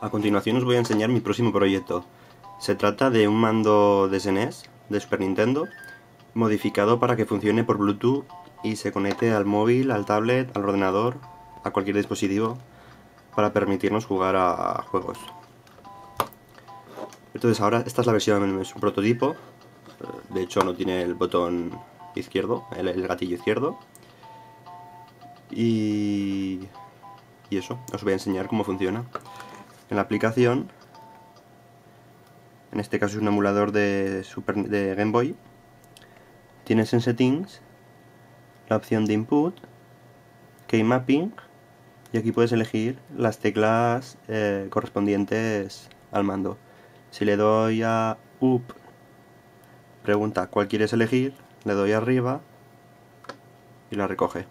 A continuación os voy a enseñar mi próximo proyecto. Se trata de un mando de SNES, de Super Nintendo, modificado para que funcione por Bluetooth y se conecte al móvil, al tablet, al ordenador, a cualquier dispositivo para permitirnos jugar a juegos. Entonces ahora esta es la versión, es un prototipo, de hecho no tiene el botón izquierdo, el, gatillo izquierdo. Y, y eso, os voy a enseñar cómo funciona. En la aplicación, en este caso es un emulador de, Super, de Game Boy, tienes en Settings la opción de Input, Key Mapping, y aquí puedes elegir las teclas eh, correspondientes al mando. Si le doy a Up, pregunta cuál quieres elegir, le doy arriba y la recoge.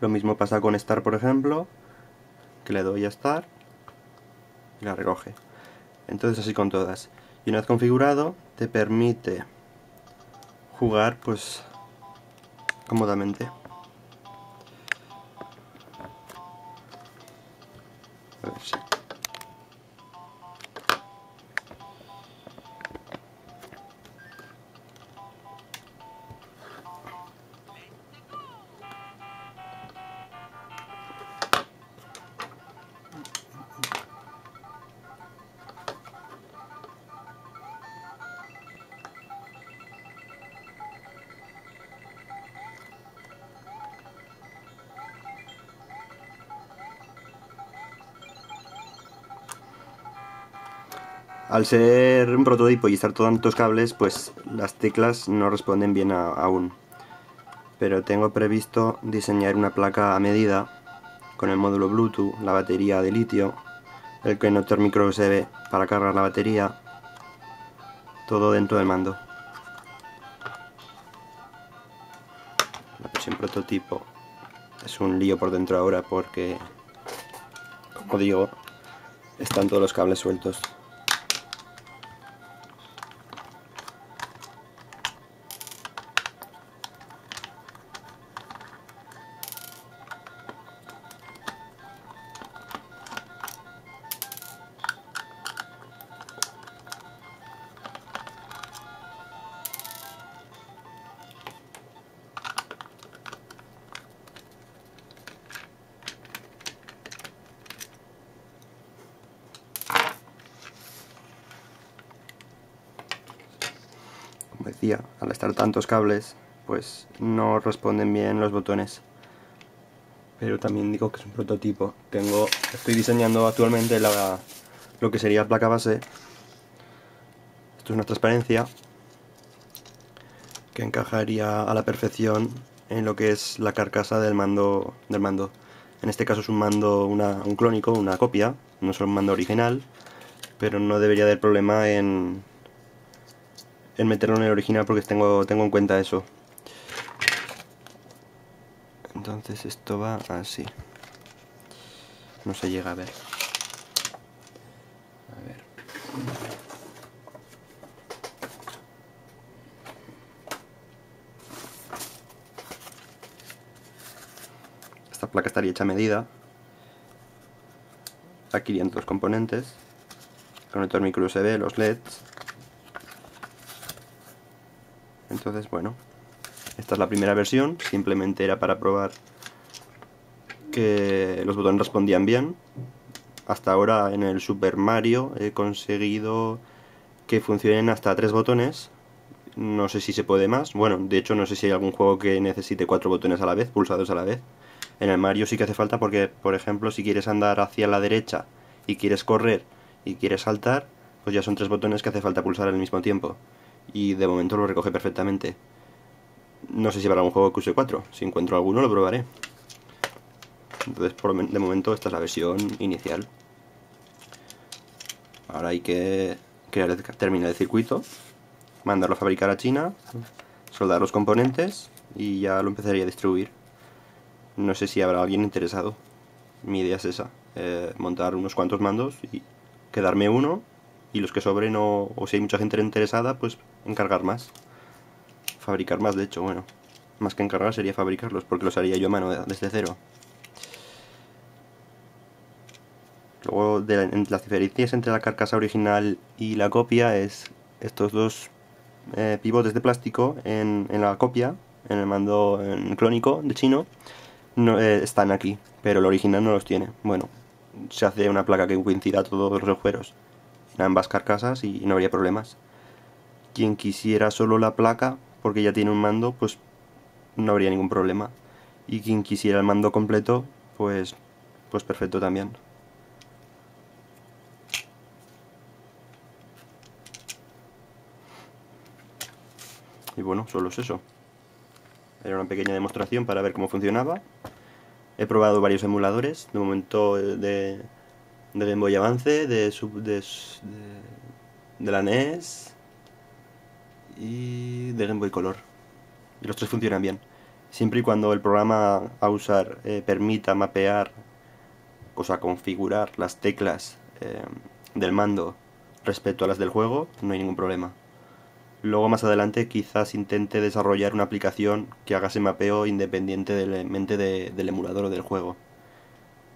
Lo mismo pasa con Start, por ejemplo, que le doy a Start y la recoge. Entonces así con todas. Y una vez configurado, te permite jugar pues cómodamente. Al ser un prototipo y estar tantos cables, pues las teclas no responden bien aún. Pero tengo previsto diseñar una placa a medida con el módulo Bluetooth, la batería de litio, el conector micro USB para cargar la batería, todo dentro del mando. La versión prototipo es un lío por dentro ahora porque, como digo, están todos los cables sueltos. Como decía, al estar tantos cables, pues no responden bien los botones. Pero también digo que es un prototipo. Tengo, estoy diseñando actualmente la, lo que sería placa base. Esto es una transparencia que encajaría a la perfección en lo que es la carcasa del mando. Del mando. En este caso es un mando, un clónico, una copia, no es un mando original, pero no debería haber problema en, en meterlo en el original porque tengo, tengo en cuenta eso. Entonces esto va así. No se llega a ver. A ver. Esta placa estaría hecha a medida. Aquí los componentes. Conector micro USB, los LEDs entonces bueno esta es la primera versión. Simplemente era para probar que los botones respondían bien. Hasta ahora en el Super Mario he conseguido que funcionen hasta tres botones. No sé si se puede más. Bueno, de hecho no sé si hay algún juego que necesite cuatro botones a la vez, pulsados a la vez. En el Mario sí que hace falta porque, por ejemplo, si quieres andar hacia la derecha y quieres correr y quieres saltar, pues ya son tres botones que hace falta pulsar al mismo tiempo y de momento lo recoge perfectamente. No sé si habrá un juego que use 4, si encuentro alguno lo probaré. Entonces de momento esta es la versión inicial. Ahora hay que crear el terminal de circuito, mandarlo a fabricar a China, soldar los componentes y ya lo empezaría a distribuir. No sé si habrá alguien interesado. Mi idea es esa, eh, montar unos cuantos mandos y quedarme uno y los que sobren o, o si hay mucha gente interesada, pues encargar más. Fabricar más, de hecho, bueno. Más que encargar sería fabricarlos, porque los haría yo a mano desde cero. Luego, de, las diferencias entre la carcasa original y la copia es estos dos eh, pivotes de plástico en, la copia, en el mando clónico de chino, no, eh, están aquí, pero el original no los tiene. Bueno, se hace una placa que coincida todos los agujeros en ambas carcasas y no habría problemas. Quien quisiera solo la placa, porque ya tiene un mando, pues no habría ningún problema. Y quien quisiera el mando completo, pues, pues perfecto también. Y bueno, solo es eso. Era una pequeña demostración para ver cómo funcionaba. He probado varios emuladores, de momento eh, de, de Game Boy Avance, de, de, de, la NES y de Game Boy Color. Y los tres funcionan bien. Siempre y cuando el programa a usar eh, permita mapear, o sea, configurar las teclas eh, del mando respecto a las del juego, no hay ningún problema. Luego más adelante quizás intente desarrollar una aplicación que haga ese mapeo independientemente de, del emulador o del juego.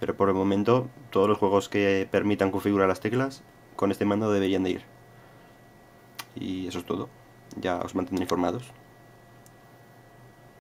Pero por el momento todos los juegos que permitan configurar las teclas con este mando deberían de ir. Y eso es todo. Ya os mantendré informados.